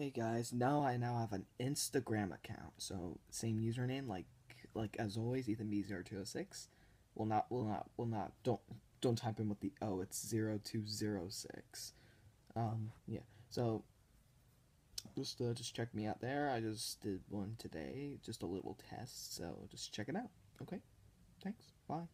Hey guys, now I now have an Instagram account. So same username like like as always, Ethan B0206. Will not will not will not don't don't type in with the O, it's 0206. Um yeah. So just uh, just check me out there. I just did one today, just a little test, so just check it out. Okay? Thanks. Bye.